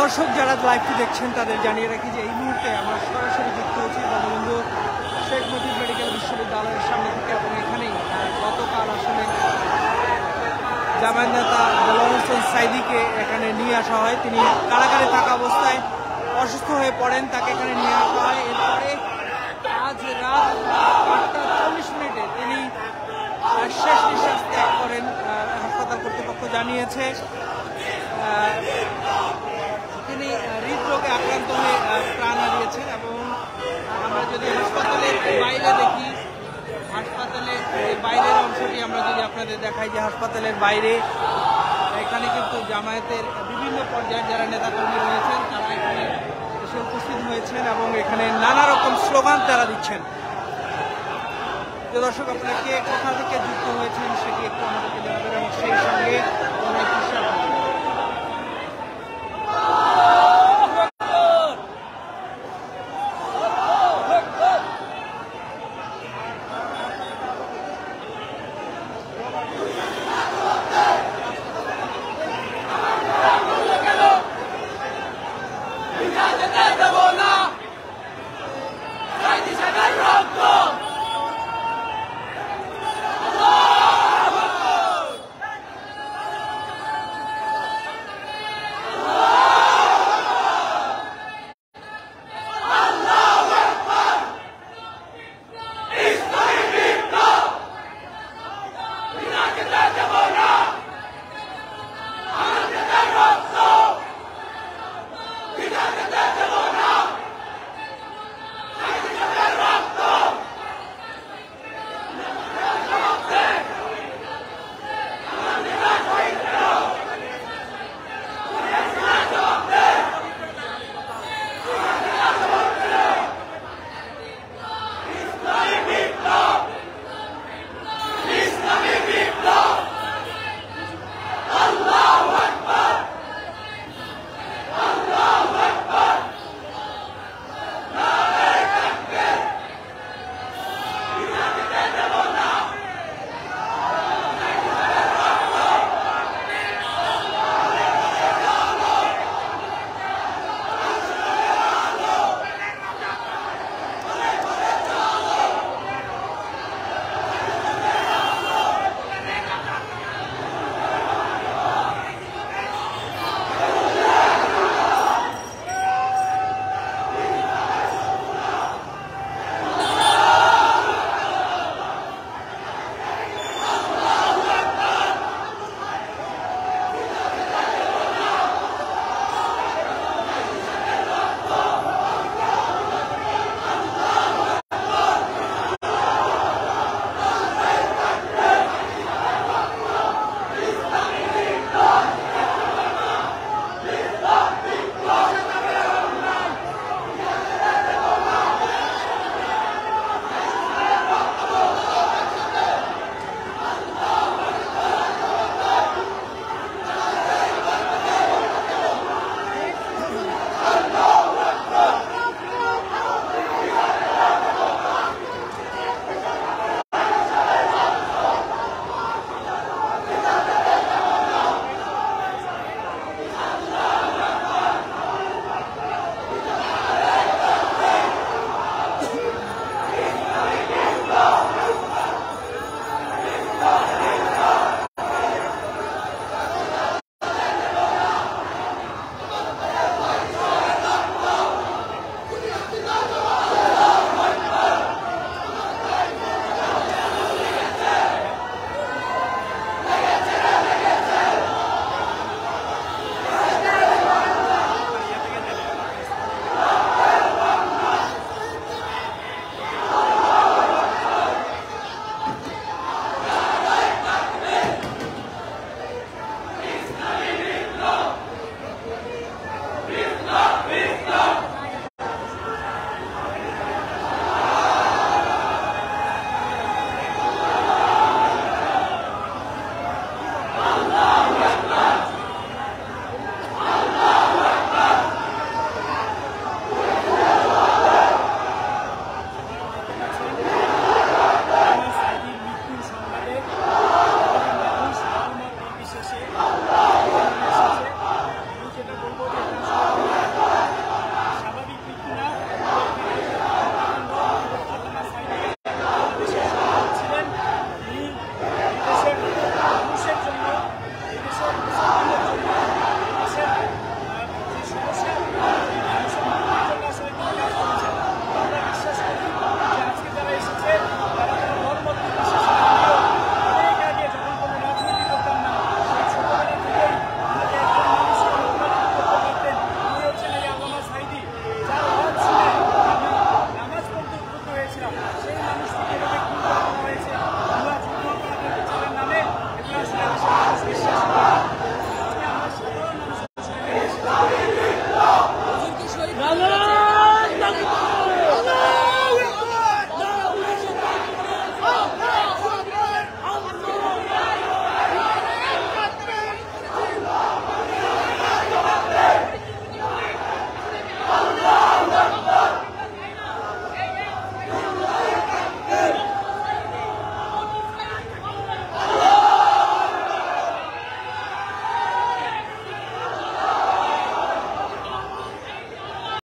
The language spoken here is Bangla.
দর্শক যারা লাইভটি দেখছেন, তাদের জানিয়ে রাখি যে এই মুহূর্তে আমরা সরাসরি যুক্ত হচ্ছি বঙ্গবন্ধু শেখ মুজিব মেডিকেল বিশ্ববিদ্যালয়ের সামনে থেকে এবং এখানেই গতকাল আসলে জামায়াত নেতা গোলাম হোসেন সাইদিকে এখানে নিয়ে আসা হয়। তিনি কারাগারে থাকা অবস্থায় অসুস্থ হয়ে পড়েন, তাকে এখানে নিয়ে আসা হয়। এরপরে আজ রাত আটটা চল্লিশ মিনিটে তিনি শেষ নিঃশ্বাস ত্যাগ করেন হাসপাতাল কর্তৃপক্ষ জানিয়েছে। আমরা যদি হাসপাতালের বাইরে দেখি হাসপাতালের বাইরের অংশটি আমরা যদি আপনাদের দেখাই যে হাসপাতালের বাইরে, এখানে কিন্তু জামায়াতের বিভিন্ন পর্যায়ের যারা নেতাকর্মী রয়েছেন, তারা এখানে এসে উপস্থিত হয়েছেন এবং এখানে নানা রকম স্লোগান তারা দিচ্ছেন। দর্শক, আপনারা কে কোথা থেকে যুক্ত হয়েছেন সেটি একটু আমাদেরকে জানাবেন এবং সেই সঙ্গে